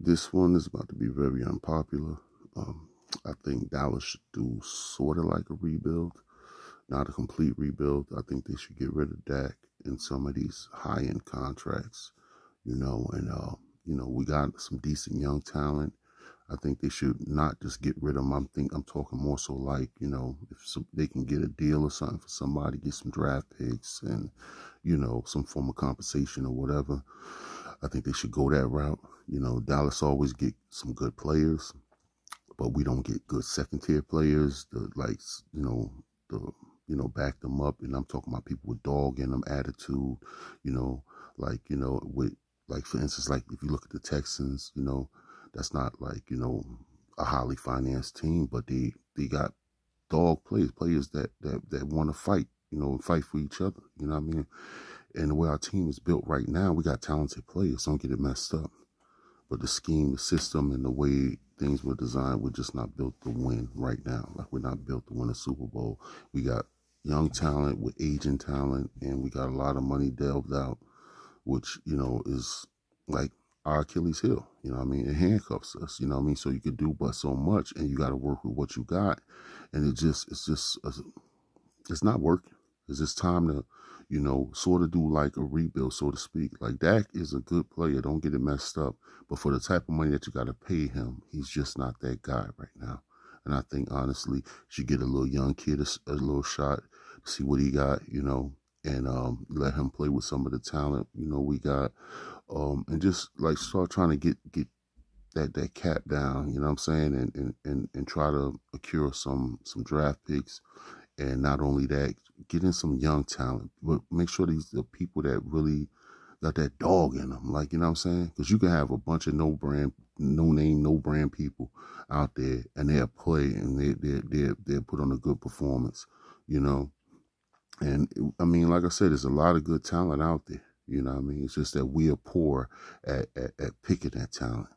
this one is about to be very unpopular. Um, I think Dallas should do sort of like a rebuild, not a complete rebuild. I think they should get rid of Dak and some of these high end contracts, you know, and uh, you know, we got some decent young talent. I think they should not just get rid of them. I'm think I'm talking more so like you know if some, they can get a deal or something for somebody, get some draft picks and you know some form of compensation or whatever. I think they should go that route. You know, Dallas always get some good players, but we don't get good second tier players. The like you know the you know back them up, and I'm talking about people with dog in them, attitude. You know, like you know with like for instance, like if you look at the Texans, you know that's not like you know a highly financed team, but they they got dog players, players that that that want to fight, you know, fight for each other. You know what I mean? And the way our team is built right now, we got talented players. Don't get it messed up. But the scheme, the system, and the way things were designed, we're just not built to win right now. Like we're not built to win a Super Bowl. We got young talent with aging talent, and we got a lot of money delved out, which you know is like our Achilles heel. You know what I mean? It handcuffs us. You know what I mean? So you could do but so much, and you got to work with what you got, and it just it's just it's not working. It's just time to, you know, sort of do like a rebuild, so to speak. Like Dak is a good player. Don't get it messed up. But for the type of money that you got to pay him, he's just not that guy right now. And I think honestly, should get a little young kid a, a little shot, see what he got, you know, and um, let him play with some of the talent, you know, we got um, and just like start trying to get get that that cap down, you know what I'm saying, and and and, and try to accrue some some draft picks, and not only that, get in some young talent, but make sure these are people that really got that dog in them, like you know what I'm saying, because you can have a bunch of no brand, no name, no brand people out there, and they'll play and they they they they put on a good performance, you know, and I mean, like I said, there's a lot of good talent out there you know what I mean? It's just that we are poor at, at, at picking that talent.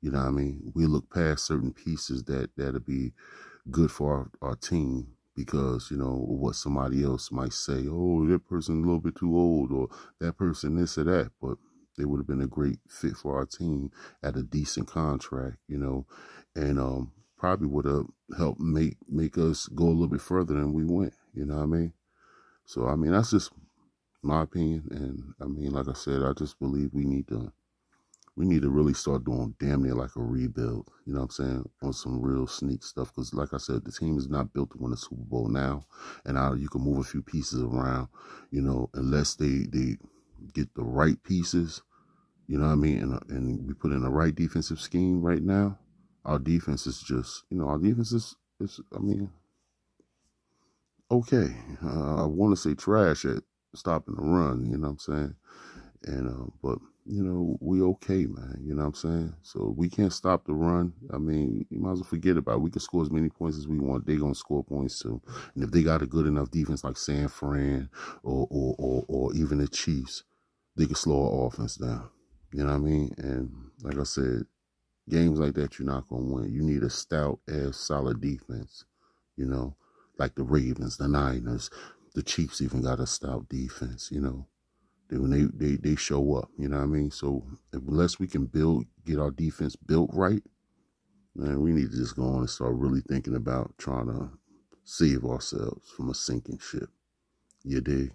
You know what I mean? We look past certain pieces that that'll be good for our, our team because, you know, what somebody else might say, oh, that person's a little bit too old or that person this or that. But they would have been a great fit for our team at a decent contract, you know, and um, probably would have helped make make us go a little bit further than we went. You know what I mean? So I mean that's just my opinion. And I mean, like I said, I just believe we need to we need to really start doing damn near like a rebuild. You know what I'm saying? On some real sneak stuff. Because like I said, the team is not built to win a Super Bowl now. And now you can move a few pieces around, you know, unless they they get the right pieces. You know what I mean? And, and we put in the right defensive scheme right now. Our defense is just, you know, our defense is, is I mean, okay. Uh, I want to say trash at stopping the run, you know what I'm saying? And uh, but you know, we okay, man. You know what I'm saying? So we can't stop the run. I mean, you might as well forget about it. We can score as many points as we want. They're gonna score points too. And if they got a good enough defense like San Fran or or or, or even the Chiefs, they can slow our offense down. You know what I mean? And like I said, games like that you're not gonna win. You need a stout ass solid defense, you know, like the Ravens, the Niners, the Chiefs even got a stout defense, you know. They, when they, they, they show up, you know what I mean? So unless we can build, get our defense built right, man, we need to just go on and start really thinking about trying to save ourselves from a sinking ship. You dig?